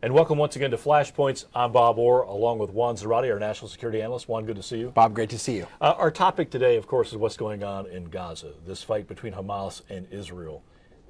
And welcome once again to Flashpoints. I'm Bob Orr, along with Juan Zarate, our national security analyst. Juan, good to see you. Bob, great to see you. Uh, our topic today, of course, is what's going on in Gaza, this fight between Hamas and Israel.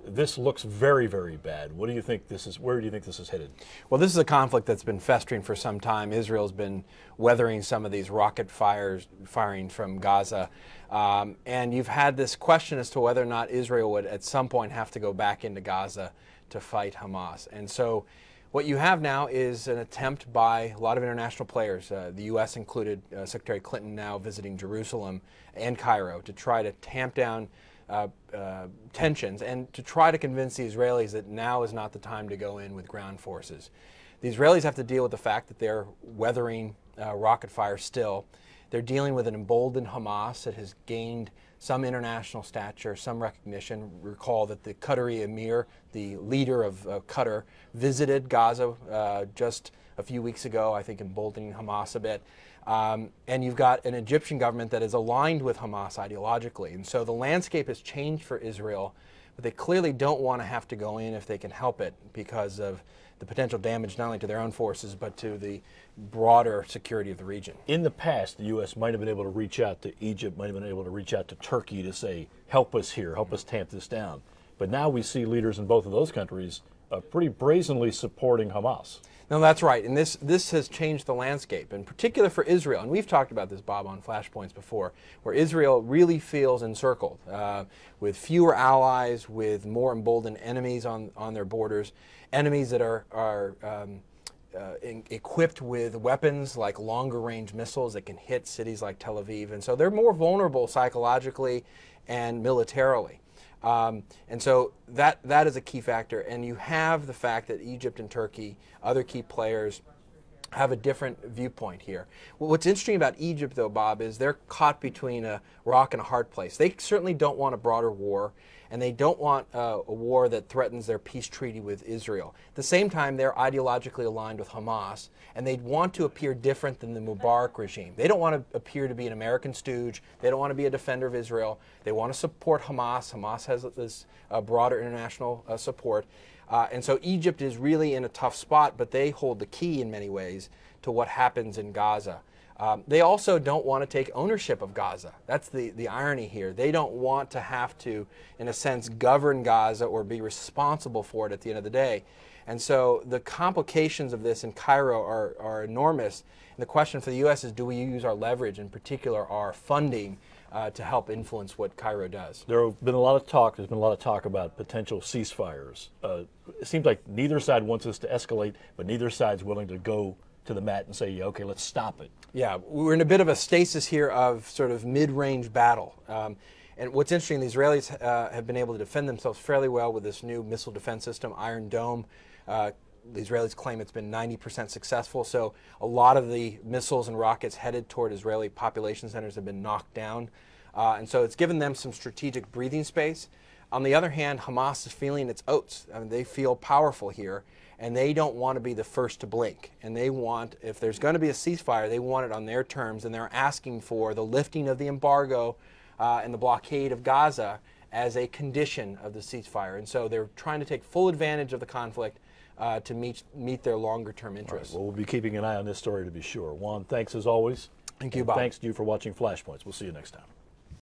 This looks very, very bad. What do you think this is? Where do you think this is headed? Well, this is a conflict that's been festering for some time. Israel's been weathering some of these rocket fires firing from Gaza. Um, and you've had this question as to whether or not Israel would at some point have to go back into Gaza to fight Hamas. And so what you have now is an attempt by a lot of international players, uh, the U.S. included, uh, Secretary Clinton now visiting Jerusalem and Cairo to try to tamp down uh, uh, tensions and to try to convince the Israelis that now is not the time to go in with ground forces. The Israelis have to deal with the fact that they're weathering uh, rocket fire still. They're dealing with an emboldened Hamas that has gained some international stature, some recognition. Recall that the Qatari emir, the leader of uh, Qatar, visited Gaza uh, just a few weeks ago, I think emboldening Hamas a bit. Um, and you've got an Egyptian government that is aligned with Hamas ideologically. And so the landscape has changed for Israel, but they clearly don't want to have to go in if they can help it because of the potential damage not only to their own forces but to the broader security of the region. In the past, the U.S. might have been able to reach out to Egypt, might have been able to reach out to Turkey to say, help us here, help us tamp this down. But now we see leaders in both of those countries uh, pretty brazenly supporting Hamas. No, that's right. And this, this has changed the landscape, in particular for Israel. And we've talked about this, Bob, on Flashpoints before, where Israel really feels encircled uh, with fewer allies, with more emboldened enemies on, on their borders, enemies that are, are um, uh, in, equipped with weapons like longer range missiles that can hit cities like Tel Aviv. And so they're more vulnerable psychologically and militarily. Um, and so that, that is a key factor. And you have the fact that Egypt and Turkey, other key players, have a different viewpoint here. What's interesting about Egypt, though, Bob, is they're caught between a rock and a hard place. They certainly don't want a broader war, and they don't want uh, a war that threatens their peace treaty with Israel. At the same time, they're ideologically aligned with Hamas, and they want to appear different than the Mubarak regime. They don't want to appear to be an American stooge. They don't want to be a defender of Israel. They want to support Hamas. Hamas has this uh, broader international uh, support. Uh, and so Egypt is really in a tough spot, but they hold the key in many ways to what happens in Gaza. Um, they also don't want to take ownership of Gaza. That's the, the irony here. They don't want to have to, in a sense, govern Gaza or be responsible for it at the end of the day. And so the complications of this in Cairo are, are enormous. And the question for the U.S. is do we use our leverage, in particular our funding, uh, to help influence what Cairo does. There have been a lot of talk, there's been a lot of talk about potential ceasefires. Uh, it seems like neither side wants this to escalate, but neither side's willing to go to the mat and say, okay, let's stop it. Yeah, we're in a bit of a stasis here of sort of mid-range battle. Um, and what's interesting, the Israelis uh, have been able to defend themselves fairly well with this new missile defense system, Iron Dome. Uh, the Israelis claim it's been 90% successful. So a lot of the missiles and rockets headed toward Israeli population centers have been knocked down. Uh, and so it's given them some strategic breathing space. On the other hand, Hamas is feeling its oats. I mean, they feel powerful here, and they don't want to be the first to blink. And they want, if there's going to be a ceasefire, they want it on their terms, and they're asking for the lifting of the embargo uh, and the blockade of Gaza as a condition of the ceasefire. And so they're trying to take full advantage of the conflict uh, to meet, meet their longer term interests. Right, well, we'll be keeping an eye on this story to be sure. Juan, thanks as always. Thank you, Bob. Thanks to you for watching Flashpoints. We'll see you next time.